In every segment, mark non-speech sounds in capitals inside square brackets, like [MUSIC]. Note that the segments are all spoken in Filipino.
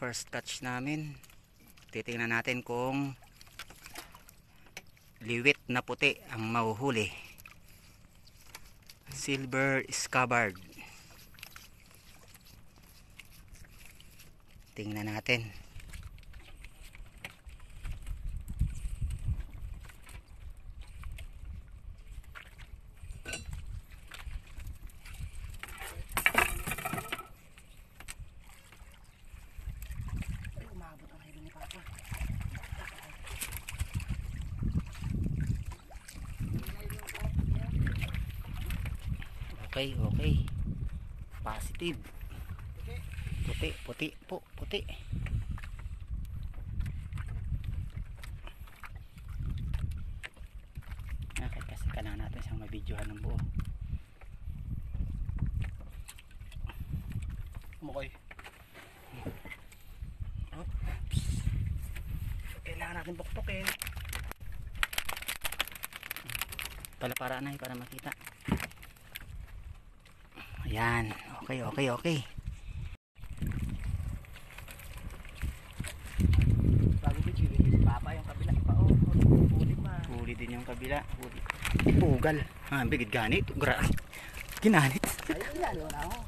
First catch namin. Titingnan natin kung liwit na puti ang mahuhuli. Silver scabbard. Tingnan natin. Ay, umabot ang hilo ni Papa. Okay, okay. Positive. Puti, puti po, puti. Okay, kasi kailangan natin siyang mabidyohan ng buo. Mukoy. Kailangan natin pukpukin. Pala para na para makita. Ayan, okay, okay, okay. Bago video, si Papa yung kabila pa. Oh, huli pa. Huli din yung kabila. Huli. Pugal. Ah, bigid ganit. Gra. Ginanit. Ay, [LAUGHS] lalo na ako.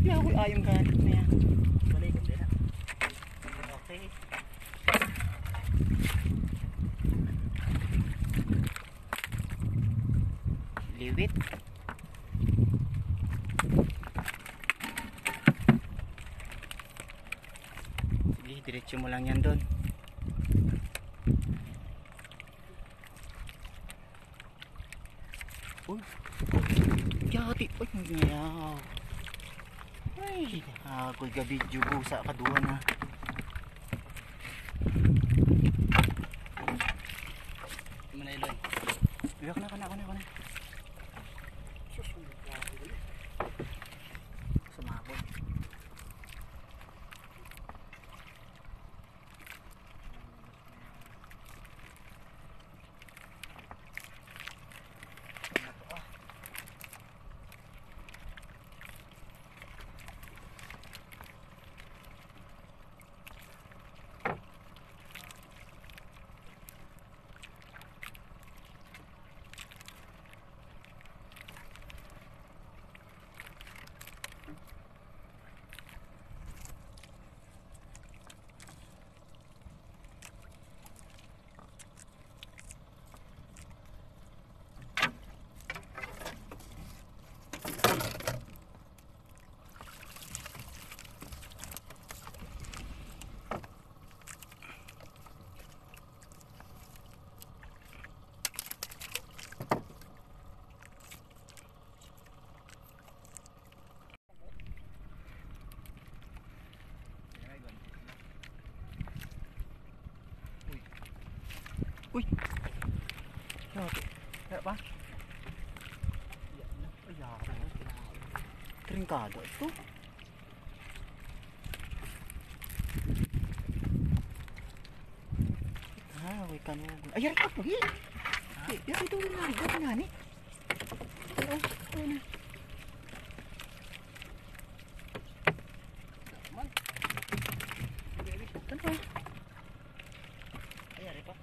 Yeah, ako ayong ganit na yan. Balik ko din. Okay. Liwit. Sige, diretso mo lang yan doon. Uy. Yati. Uy, ngayaw. Ay, ako'y gabi busa kaduhan na. Manilon. Iyak na, kana, kana, kana. Sumabot. Yati. Kaya ba? Trinkado ito. Ah, may kanugo. Ay, yari ako. Yari ito na, ni. Oo, oo na. Ano ba? Ay, ari pa.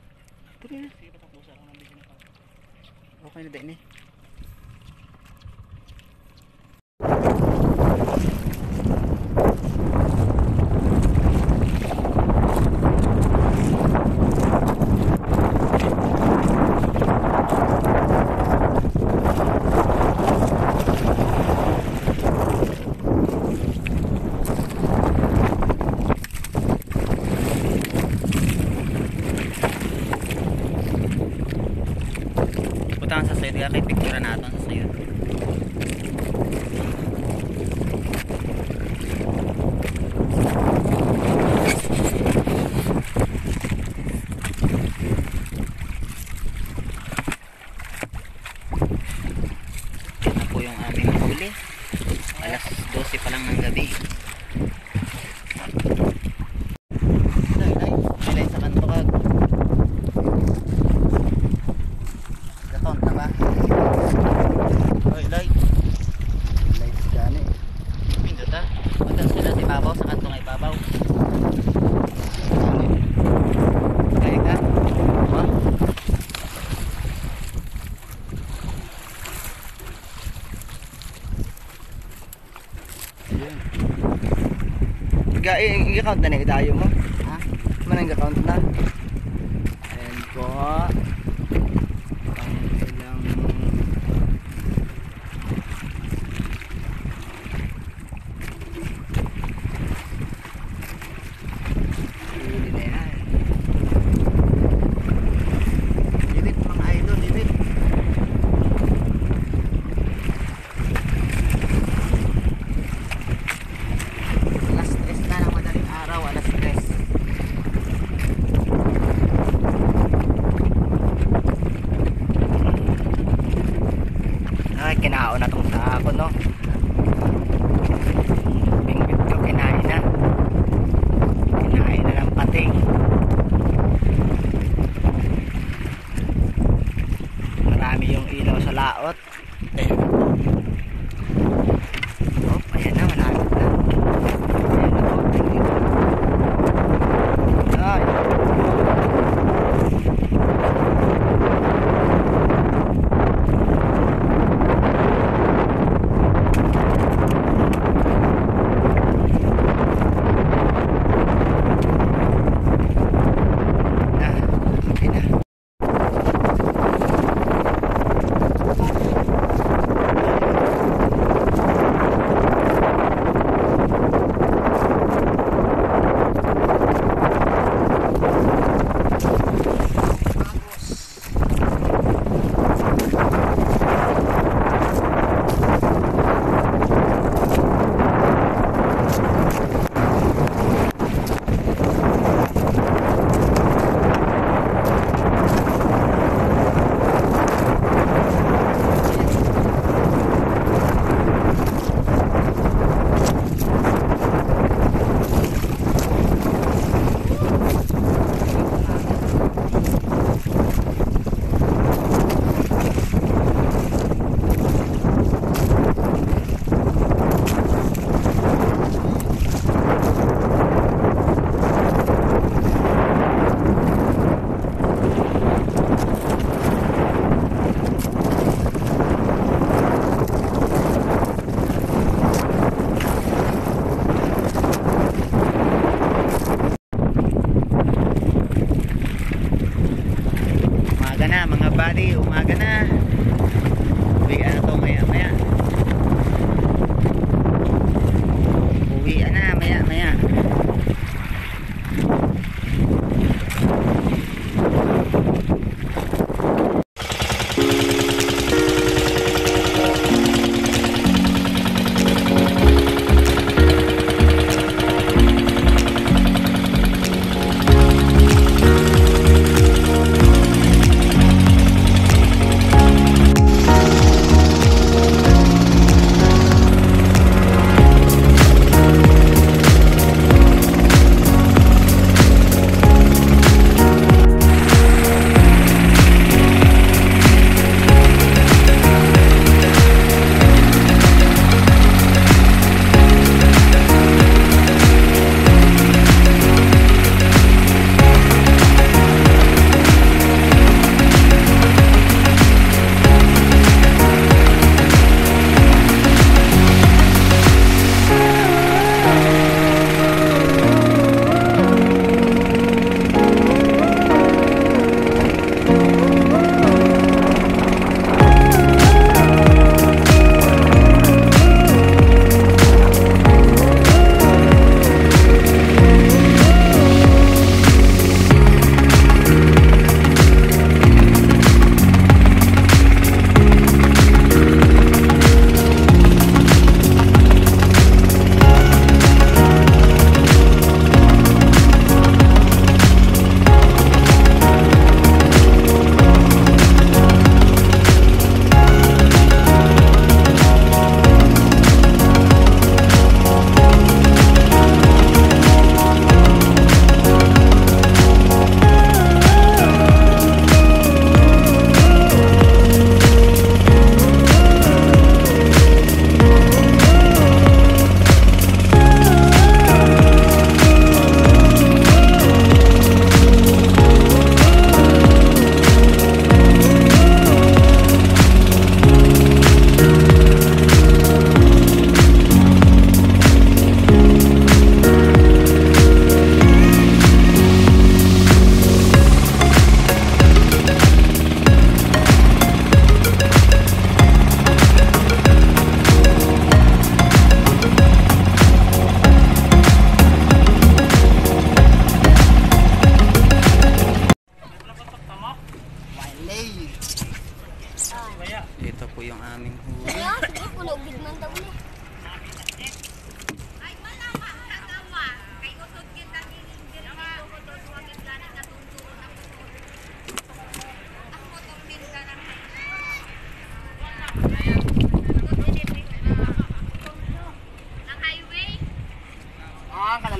Ito na. Sige, patapusa ako ng video na pa. Okay na din eh. Punta sa sayo, kaya kay picture natin entrance nila sa ibabaw sa kantong ibabaw kaya ka diba? huh? Ika-count na na yung dayo mo? Ha? Manang ka-count na?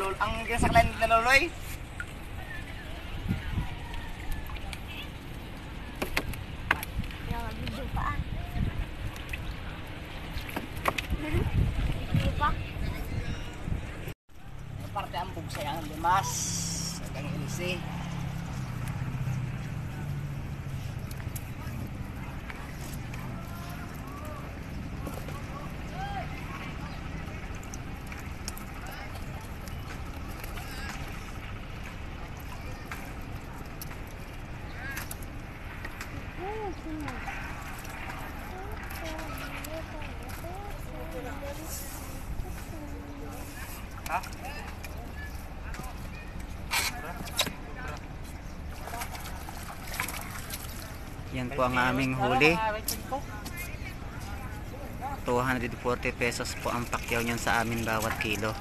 Kalalul ang kinasaklan nalaluloy. Kaya video pa ah. Video pa. Parte ang bugsay ang limas. Ang ilisi. Yan po ang aming huli. 240 pesos po ang pakyaw niyan sa amin bawat kilo.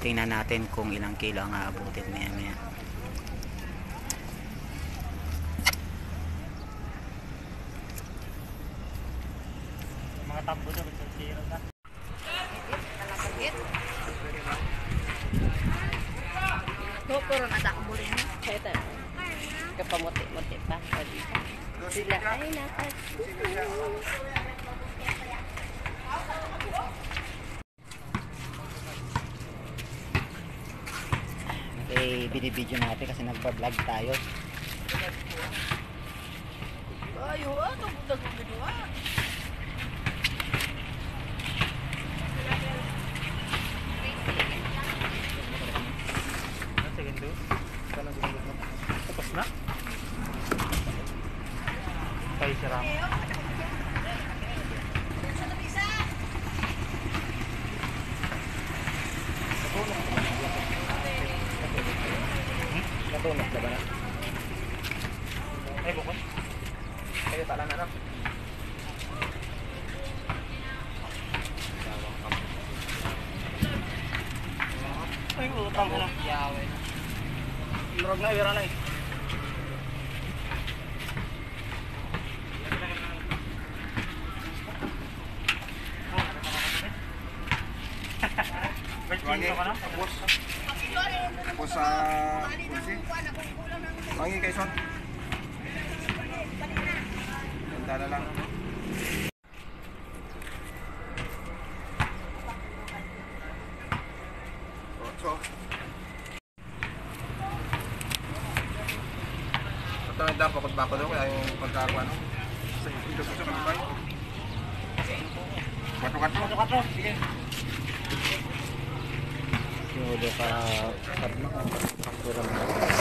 Tingnan natin kung ilang kilo ang aabutin maya maya. Mga tambo na, may zero na. Puro na takbo rin. Ito. Kapamuti-muti pa. Sila ay nakas. Okay, binibideo natin kasi nagpa-vlog tayo. Ayo, ano mo gusto. Tapos na? Tayo sira. Natulog ka ba na? Ay, bukod. Kayo tala na na. Ay, utang ko na. Lurog na, wira na eh. [LAUGHS] Tapos, sa. Mangi kay Son. Na lang. Ocho. Ito ang dapat bakot bako daw kaya yung pagkakawa no. Sa ito sa kanibay. Kato-kato. Kato-kato. Sige. Yung huli pa sa faktura mo.